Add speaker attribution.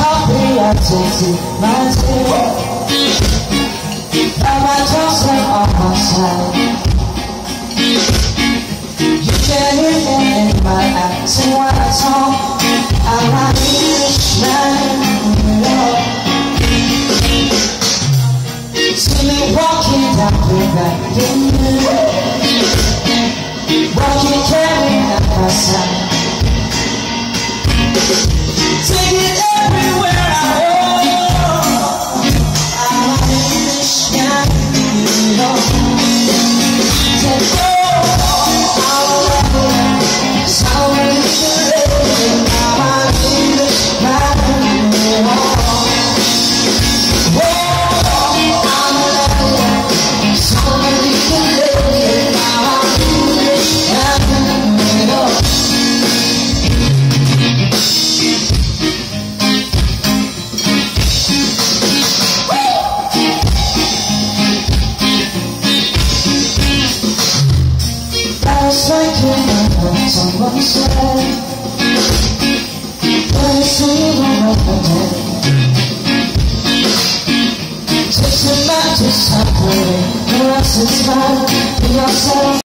Speaker 1: Coffee, I take it, my my toaster on my side. You can hear it in my accent when I talk. I'm not Englishman, See me walking down the back Walking, carrying at my side. Take Night you heard someone When it's evil of the rest is fine Be yourself